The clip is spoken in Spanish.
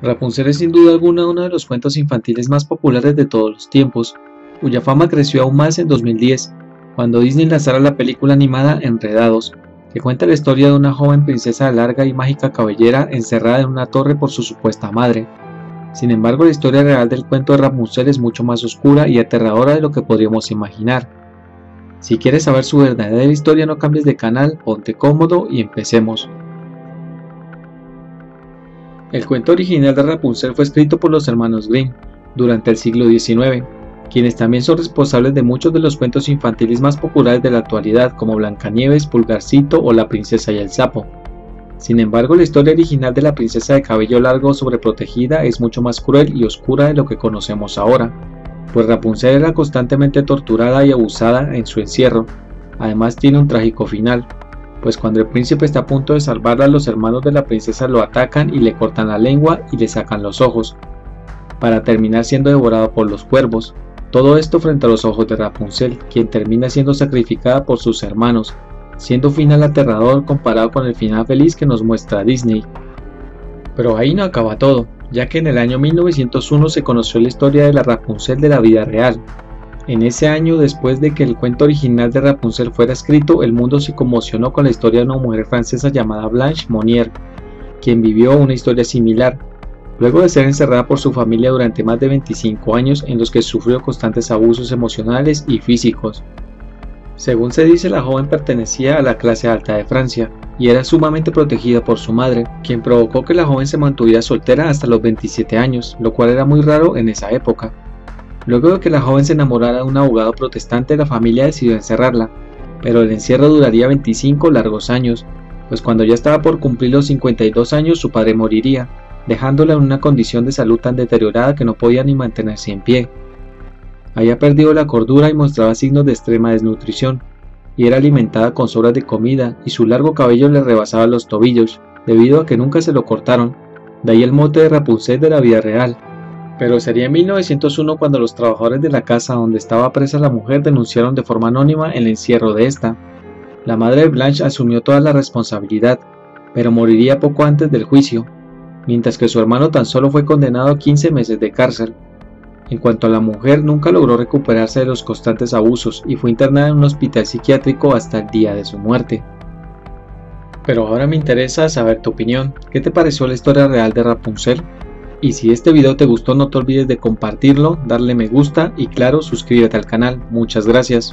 Rapunzel es sin duda alguna uno de los cuentos infantiles más populares de todos los tiempos, cuya fama creció aún más en 2010, cuando Disney lanzara la película animada Enredados, que cuenta la historia de una joven princesa de larga y mágica cabellera encerrada en una torre por su supuesta madre. Sin embargo, la historia real del cuento de Rapunzel es mucho más oscura y aterradora de lo que podríamos imaginar. Si quieres saber su verdadera historia no cambies de canal, ponte cómodo y empecemos. El cuento original de Rapunzel fue escrito por los hermanos Grimm durante el siglo XIX, quienes también son responsables de muchos de los cuentos infantiles más populares de la actualidad, como Blancanieves, Pulgarcito o La princesa y el sapo. Sin embargo, la historia original de la princesa de cabello largo sobreprotegida es mucho más cruel y oscura de lo que conocemos ahora, pues Rapunzel era constantemente torturada y abusada en su encierro. Además tiene un trágico final, pues cuando el príncipe está a punto de salvarla, los hermanos de la princesa lo atacan y le cortan la lengua y le sacan los ojos, para terminar siendo devorado por los cuervos. Todo esto frente a los ojos de Rapunzel, quien termina siendo sacrificada por sus hermanos, siendo final aterrador comparado con el final feliz que nos muestra Disney. Pero ahí no acaba todo, ya que en el año 1901 se conoció la historia de la Rapunzel de la vida real, en ese año, después de que el cuento original de Rapunzel fuera escrito, el mundo se conmocionó con la historia de una mujer francesa llamada Blanche Monnier, quien vivió una historia similar, luego de ser encerrada por su familia durante más de 25 años en los que sufrió constantes abusos emocionales y físicos. Según se dice, la joven pertenecía a la clase alta de Francia y era sumamente protegida por su madre, quien provocó que la joven se mantuviera soltera hasta los 27 años, lo cual era muy raro en esa época. Luego de que la joven se enamorara de un abogado protestante, la familia decidió encerrarla, pero el encierro duraría 25 largos años, pues cuando ya estaba por cumplir los 52 años su padre moriría, dejándola en una condición de salud tan deteriorada que no podía ni mantenerse en pie. Había perdido la cordura y mostraba signos de extrema desnutrición, y era alimentada con sobras de comida y su largo cabello le rebasaba los tobillos, debido a que nunca se lo cortaron, de ahí el mote de Rapunzel de la vida real. Pero sería en 1901 cuando los trabajadores de la casa donde estaba presa la mujer denunciaron de forma anónima el encierro de esta. La madre de Blanche asumió toda la responsabilidad, pero moriría poco antes del juicio, mientras que su hermano tan solo fue condenado a 15 meses de cárcel. En cuanto a la mujer, nunca logró recuperarse de los constantes abusos y fue internada en un hospital psiquiátrico hasta el día de su muerte. Pero ahora me interesa saber tu opinión. ¿Qué te pareció la historia real de Rapunzel? Y si este video te gustó no te olvides de compartirlo, darle me gusta y claro suscríbete al canal. Muchas gracias.